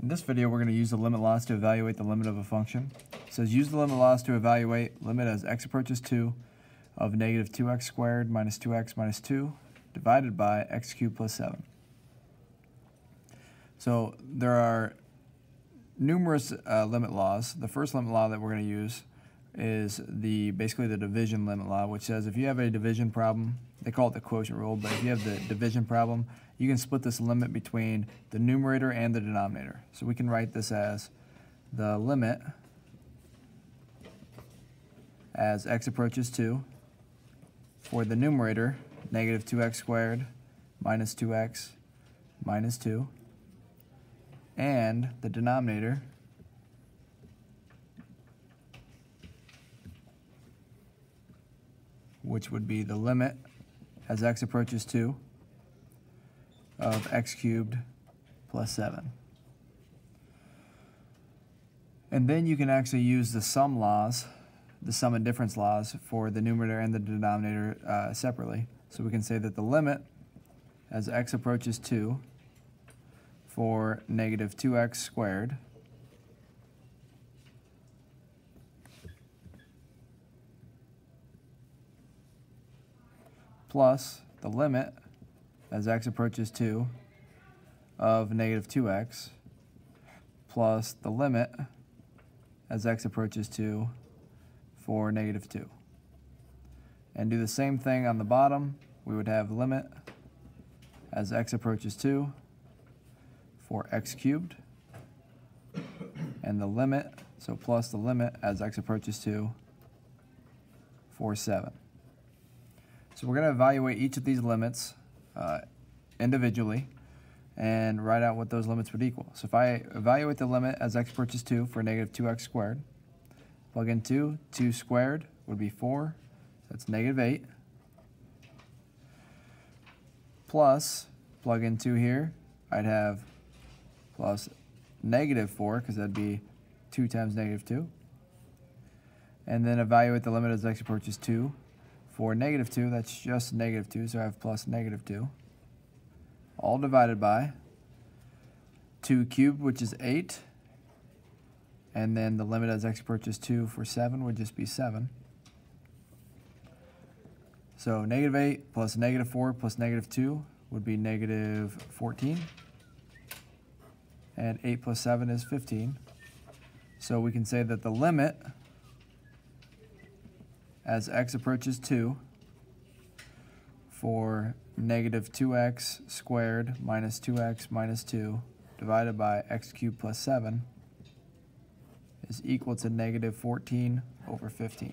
In this video, we're going to use the limit laws to evaluate the limit of a function. It says use the limit laws to evaluate limit as x approaches 2 of negative 2x squared minus 2x minus 2 divided by x cubed plus 7. So there are numerous uh, limit laws. The first limit law that we're going to use is the basically the division limit law, which says if you have a division problem, they call it the quotient rule, but if you have the division problem, you can split this limit between the numerator and the denominator. So we can write this as the limit as x approaches 2 for the numerator, negative 2x squared minus 2x minus 2, and the denominator, which would be the limit as x approaches 2 of x cubed plus 7. And then you can actually use the sum laws, the sum and difference laws, for the numerator and the denominator uh, separately. So we can say that the limit as x approaches 2 for negative 2x squared plus the limit as x approaches 2 of negative 2x plus the limit as x approaches 2 for negative 2. And do the same thing on the bottom. We would have limit as x approaches 2 for x cubed and the limit, so plus the limit as x approaches 2 for 7. So we're going to evaluate each of these limits uh, individually and write out what those limits would equal. So if I evaluate the limit as x approaches 2 for negative 2x squared, plug in 2, 2 squared would be 4, that's negative 8, plus, plug in 2 here, I'd have plus negative 4, because that'd be 2 times negative 2. And then evaluate the limit as x approaches 2 for negative 2, that's just negative 2, so I have plus negative 2. All divided by 2 cubed, which is 8. And then the limit as x approaches 2 for 7 would just be 7. So negative 8 plus negative 4 plus negative 2 would be negative 14. And 8 plus 7 is 15. So we can say that the limit as x approaches 2 for negative 2x squared minus 2x minus 2 divided by x cubed plus 7 is equal to negative 14 over 15.